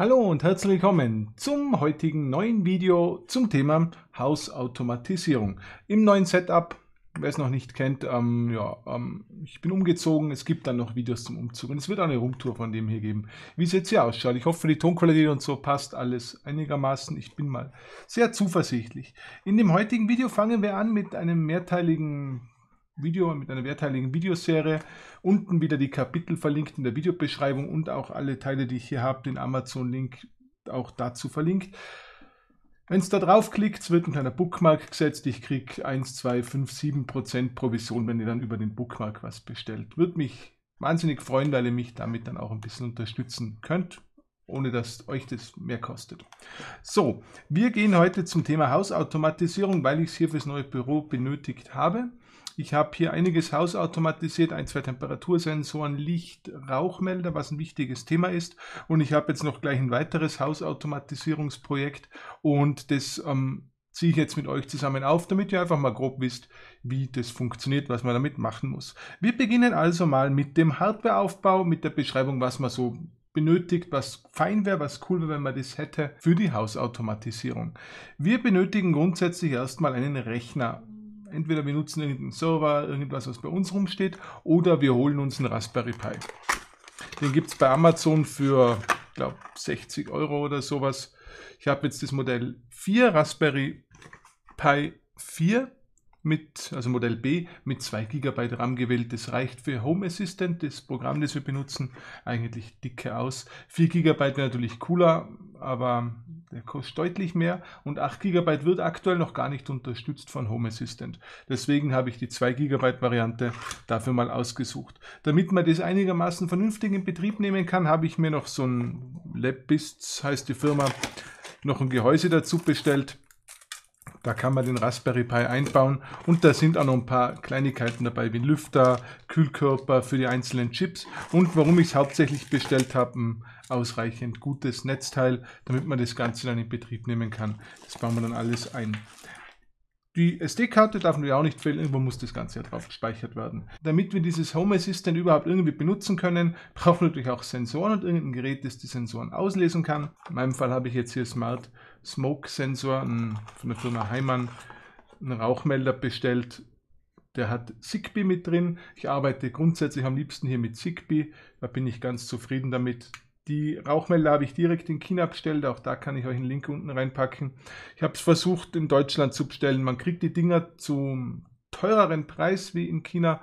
Hallo und herzlich willkommen zum heutigen neuen Video zum Thema Hausautomatisierung. Im neuen Setup, wer es noch nicht kennt, ähm, ja, ähm, ich bin umgezogen, es gibt dann noch Videos zum Umzug und es wird auch eine Rumtour von dem hier geben, wie es jetzt hier ausschaut. Ich hoffe, die Tonqualität und so passt alles einigermaßen. Ich bin mal sehr zuversichtlich. In dem heutigen Video fangen wir an mit einem mehrteiligen Video mit einer mehrteiligen Videoserie. Unten wieder die Kapitel verlinkt in der Videobeschreibung und auch alle Teile, die ich hier habe, den Amazon-Link auch dazu verlinkt. Wenn es da draufklickt, wird ein kleiner Bookmark gesetzt. Ich kriege 1, 2, 5, 7 Prozent Provision, wenn ihr dann über den Bookmark was bestellt. Würde mich wahnsinnig freuen, weil ihr mich damit dann auch ein bisschen unterstützen könnt, ohne dass euch das mehr kostet. So, wir gehen heute zum Thema Hausautomatisierung, weil ich es hier fürs neue Büro benötigt habe. Ich habe hier einiges hausautomatisiert, ein, zwei Temperatursensoren, Licht, Rauchmelder, was ein wichtiges Thema ist. Und ich habe jetzt noch gleich ein weiteres Hausautomatisierungsprojekt und das ähm, ziehe ich jetzt mit euch zusammen auf, damit ihr einfach mal grob wisst, wie das funktioniert, was man damit machen muss. Wir beginnen also mal mit dem Hardwareaufbau, mit der Beschreibung, was man so benötigt, was fein wäre, was cool wäre, wenn man das hätte für die Hausautomatisierung. Wir benötigen grundsätzlich erstmal einen Rechner entweder wir nutzen irgendeinen Server, irgendwas, was bei uns rumsteht, oder wir holen uns einen Raspberry Pi. Den gibt es bei Amazon für, glaube, 60 Euro oder sowas. Ich habe jetzt das Modell 4, Raspberry Pi 4 mit, also Modell B, mit 2 GB RAM gewählt. Das reicht für Home Assistant, das Programm, das wir benutzen, eigentlich dicke aus. 4 GB wäre natürlich cooler, aber der kostet deutlich mehr und 8 GB wird aktuell noch gar nicht unterstützt von Home Assistant. Deswegen habe ich die 2 GB Variante dafür mal ausgesucht. Damit man das einigermaßen vernünftig in Betrieb nehmen kann, habe ich mir noch so ein LabBists, heißt die Firma, noch ein Gehäuse dazu bestellt da kann man den Raspberry Pi einbauen und da sind auch noch ein paar Kleinigkeiten dabei, wie ein Lüfter, Kühlkörper für die einzelnen Chips und warum ich es hauptsächlich bestellt habe, ein ausreichend gutes Netzteil, damit man das Ganze dann in Betrieb nehmen kann. Das bauen wir dann alles ein. Die SD-Karte darf natürlich auch nicht fehlen, irgendwo muss das Ganze ja drauf gespeichert werden. Damit wir dieses Home Assistant überhaupt irgendwie benutzen können, brauchen wir natürlich auch Sensoren und irgendein Gerät, das die Sensoren auslesen kann. In meinem Fall habe ich jetzt hier Smart Smoke Sensor von der Firma Heimann, einen Rauchmelder bestellt. Der hat Zigbee mit drin. Ich arbeite grundsätzlich am liebsten hier mit Zigbee. Da bin ich ganz zufrieden damit. Die Rauchmelder habe ich direkt in China bestellt, auch da kann ich euch einen Link unten reinpacken. Ich habe es versucht in Deutschland zu bestellen. Man kriegt die Dinger zum teureren Preis wie in China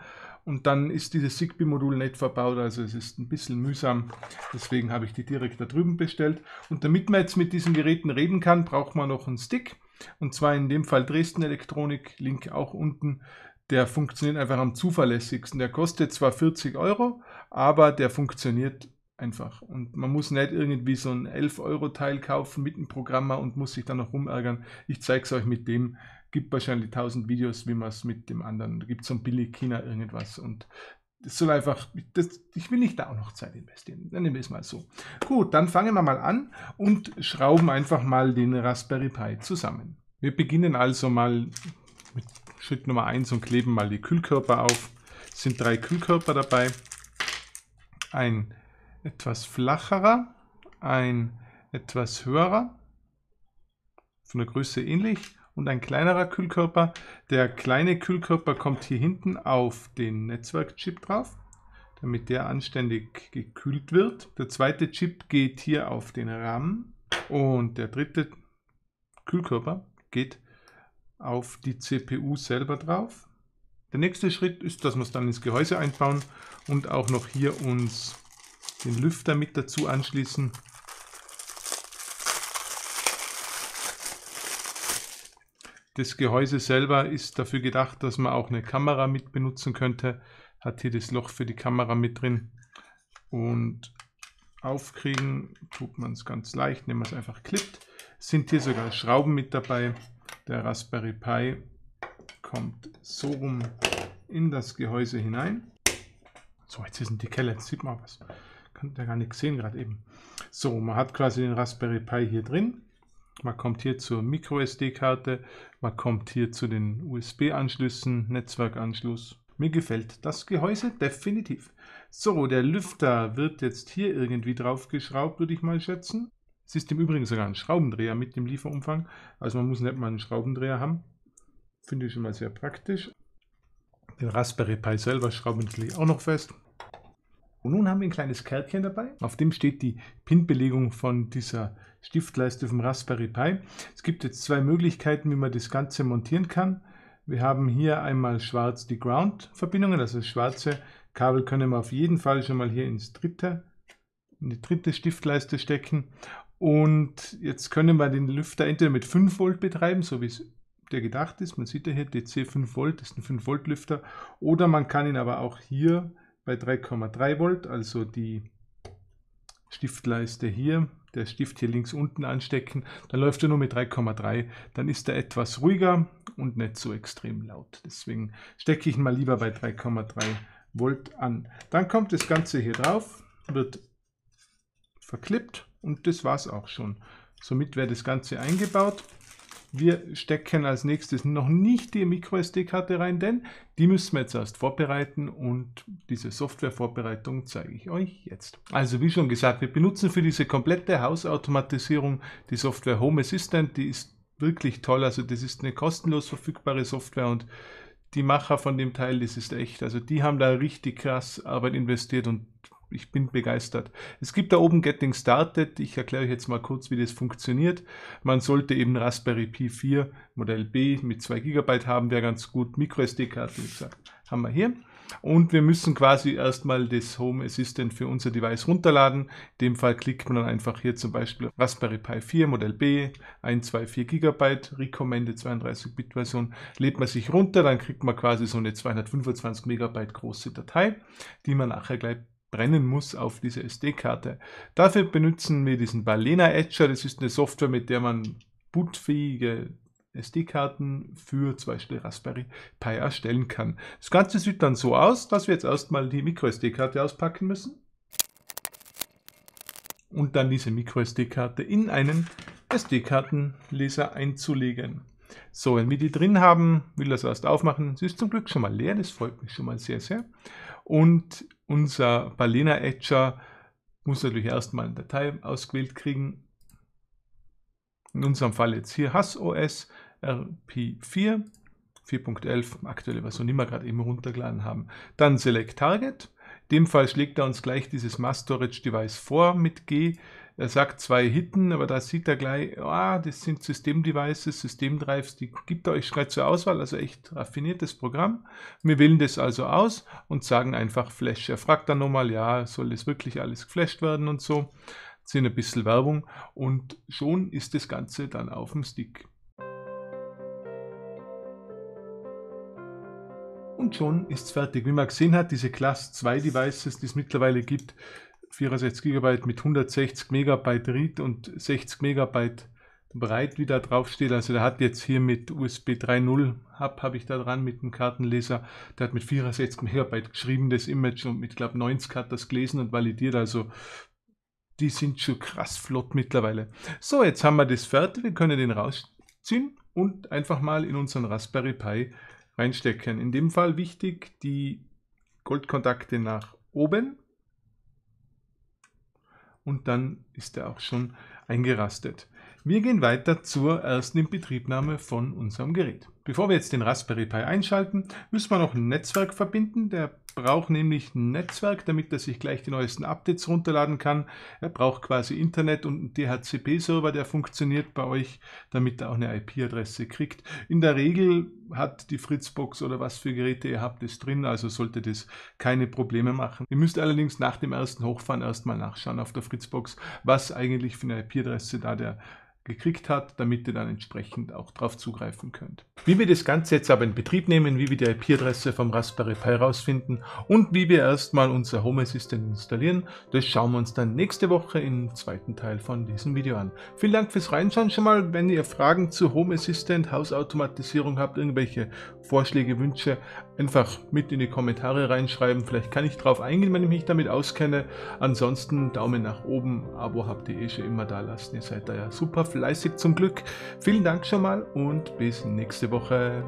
und dann ist dieses Zigbee-Modul nicht verbaut, also es ist ein bisschen mühsam. Deswegen habe ich die direkt da drüben bestellt. Und damit man jetzt mit diesen Geräten reden kann, braucht man noch einen Stick. Und zwar in dem Fall Dresden Elektronik, Link auch unten. Der funktioniert einfach am zuverlässigsten. Der kostet zwar 40 Euro, aber der funktioniert einfach. Und man muss nicht irgendwie so ein 11-Euro-Teil kaufen mit einem Programmer und muss sich dann noch rumärgern. Ich zeige es euch mit dem. Gibt wahrscheinlich 1000 Videos, wie man es mit dem anderen. Da gibt so ein billig China irgendwas. Und das soll einfach, das, ich will nicht da auch noch Zeit investieren. Dann nehmen wir es mal so. Gut, dann fangen wir mal an und schrauben einfach mal den Raspberry Pi zusammen. Wir beginnen also mal mit Schritt Nummer 1 und kleben mal die Kühlkörper auf. Es sind drei Kühlkörper dabei. Ein etwas flacherer, ein etwas höherer, von der Größe ähnlich und ein kleinerer Kühlkörper. Der kleine Kühlkörper kommt hier hinten auf den Netzwerkchip drauf, damit der anständig gekühlt wird. Der zweite Chip geht hier auf den RAM und der dritte Kühlkörper geht auf die CPU selber drauf. Der nächste Schritt ist, dass wir es dann ins Gehäuse einbauen und auch noch hier uns den Lüfter mit dazu anschließen. Das Gehäuse selber ist dafür gedacht, dass man auch eine Kamera mit benutzen könnte. Hat hier das Loch für die Kamera mit drin. Und aufkriegen tut man es ganz leicht, indem man es einfach klippt. Sind hier sogar Schrauben mit dabei. Der Raspberry Pi kommt so rum in das Gehäuse hinein. So, jetzt ist die Kelle, jetzt sieht man was. Kann ja gar nichts sehen gerade eben. So, man hat quasi den Raspberry Pi hier drin. Man kommt hier zur MicroSD-Karte, man kommt hier zu den USB-Anschlüssen, Netzwerkanschluss. Mir gefällt das Gehäuse definitiv. So, der Lüfter wird jetzt hier irgendwie drauf geschraubt, würde ich mal schätzen. Es ist im Übrigen sogar ein Schraubendreher mit dem Lieferumfang. Also man muss nicht mal einen Schraubendreher haben. Finde ich schon mal sehr praktisch. Den Raspberry Pi selber schrauben natürlich auch noch fest. Und nun haben wir ein kleines Kärtchen dabei. Auf dem steht die Pin-Belegung von dieser Stiftleiste vom Raspberry Pi. Es gibt jetzt zwei Möglichkeiten, wie man das Ganze montieren kann. Wir haben hier einmal schwarz die Ground-Verbindungen, also das schwarze Kabel können wir auf jeden Fall schon mal hier ins dritte, in die dritte Stiftleiste stecken. Und jetzt können wir den Lüfter entweder mit 5 Volt betreiben, so wie es der gedacht ist. Man sieht ja hier DC 5 Volt, ist ein 5 Volt Lüfter. Oder man kann ihn aber auch hier bei 3,3 Volt, also die Stiftleiste hier, der Stift hier links unten anstecken. Dann läuft er nur mit 3,3. Dann ist er etwas ruhiger und nicht so extrem laut. Deswegen stecke ich ihn mal lieber bei 3,3 Volt an. Dann kommt das Ganze hier drauf, wird verklippt und das war es auch schon. Somit wäre das Ganze eingebaut. Wir stecken als nächstes noch nicht die MicroSD-Karte rein, denn die müssen wir jetzt erst vorbereiten und diese Softwarevorbereitung zeige ich euch jetzt. Also wie schon gesagt, wir benutzen für diese komplette Hausautomatisierung die Software Home Assistant. Die ist wirklich toll, also das ist eine kostenlos verfügbare Software und die Macher von dem Teil, das ist echt, also die haben da richtig krass Arbeit investiert und ich bin begeistert. Es gibt da oben Getting Started. Ich erkläre euch jetzt mal kurz, wie das funktioniert. Man sollte eben Raspberry Pi 4 Modell B mit 2 GB haben, wäre ganz gut. MicroSD-Karte, wie gesagt, haben wir hier. Und wir müssen quasi erstmal das Home Assistant für unser Device runterladen. In dem Fall klickt man dann einfach hier zum Beispiel Raspberry Pi 4 Modell B, 124 GB, Recommended 32-Bit Version, lädt man sich runter, dann kriegt man quasi so eine 225 MB große Datei, die man nachher gleich brennen muss auf diese SD-Karte. Dafür benutzen wir diesen Balena Etcher. Das ist eine Software, mit der man bootfähige SD-Karten für zum Beispiel Raspberry Pi erstellen kann. Das Ganze sieht dann so aus, dass wir jetzt erstmal die Micro-SD-Karte auspacken müssen und dann diese Micro-SD-Karte in einen SD-Kartenleser einzulegen. So, wenn wir die drin haben, will das erst aufmachen. Sie ist zum Glück schon mal leer, das freut mich schon mal sehr, sehr. Und unser Balena Etcher muss natürlich erstmal eine Datei ausgewählt kriegen. In unserem Fall jetzt hier HassOS RP4 4.11, aktuelle Version, die wir gerade eben runtergeladen haben. Dann Select Target. In dem Fall schlägt er uns gleich dieses Mass Storage Device vor mit G. Er sagt zwei Hitten, aber da sieht er gleich, ah, das sind Systemdevices, Systemdrives, die gibt er euch gleich zur Auswahl, also echt raffiniertes Programm. Wir wählen das also aus und sagen einfach Flash. Er fragt dann nochmal, ja, soll das wirklich alles geflasht werden und so. Sind ein bisschen Werbung und schon ist das Ganze dann auf dem Stick. Und schon ist es fertig. Wie man gesehen hat, diese Class 2 Devices, die es mittlerweile gibt, 64 GB mit 160 MB Read und 60 MB breit, wie da drauf steht. Also der hat jetzt hier mit USB 3.0 Hub habe ich da dran mit dem Kartenleser. Der hat mit 64 MB geschrieben, das Image und mit, glaube 90 hat das gelesen und validiert. Also die sind schon krass flott mittlerweile. So, jetzt haben wir das fertig. Wir können den rausziehen und einfach mal in unseren Raspberry Pi reinstecken. In dem Fall wichtig, die Goldkontakte nach oben und dann ist er auch schon eingerastet. Wir gehen weiter zur ersten Inbetriebnahme von unserem Gerät. Bevor wir jetzt den Raspberry Pi einschalten, müssen wir noch ein Netzwerk verbinden. Der braucht nämlich ein Netzwerk, damit er sich gleich die neuesten Updates runterladen kann. Er braucht quasi Internet und einen DHCP-Server, der funktioniert bei euch, damit er auch eine IP-Adresse kriegt. In der Regel hat die Fritzbox oder was für Geräte ihr habt, es drin, also sollte das keine Probleme machen. Ihr müsst allerdings nach dem ersten Hochfahren erstmal nachschauen auf der Fritzbox, was eigentlich für eine IP-Adresse da der gekriegt hat, damit ihr dann entsprechend auch darauf zugreifen könnt. Wie wir das Ganze jetzt aber in Betrieb nehmen, wie wir die IP-Adresse vom Raspberry Pi rausfinden und wie wir erstmal unser Home Assistant installieren, das schauen wir uns dann nächste Woche im zweiten Teil von diesem Video an. Vielen Dank fürs Reinschauen schon mal. Wenn ihr Fragen zu Home Assistant, Hausautomatisierung habt, irgendwelche Vorschläge, Wünsche, einfach mit in die Kommentare reinschreiben. Vielleicht kann ich darauf eingehen, wenn ich mich damit auskenne. Ansonsten Daumen nach oben, Abo habt ihr eh schon immer da lassen. Ihr seid da ja super fleißig zum Glück. Vielen Dank schon mal und bis nächste Woche.